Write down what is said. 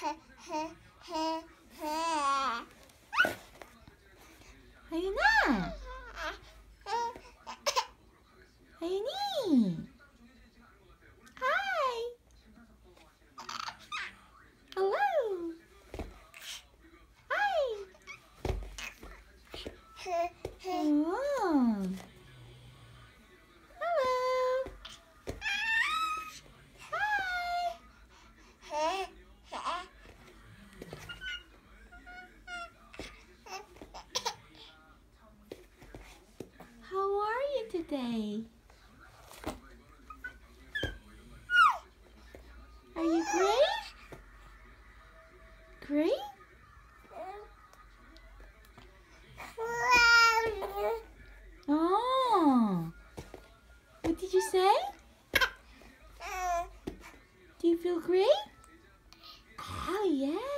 Hey. 하윤이 Hi. Hello. Hi today? Are you great? Great? Oh. What did you say? Do you feel great? Oh, yeah.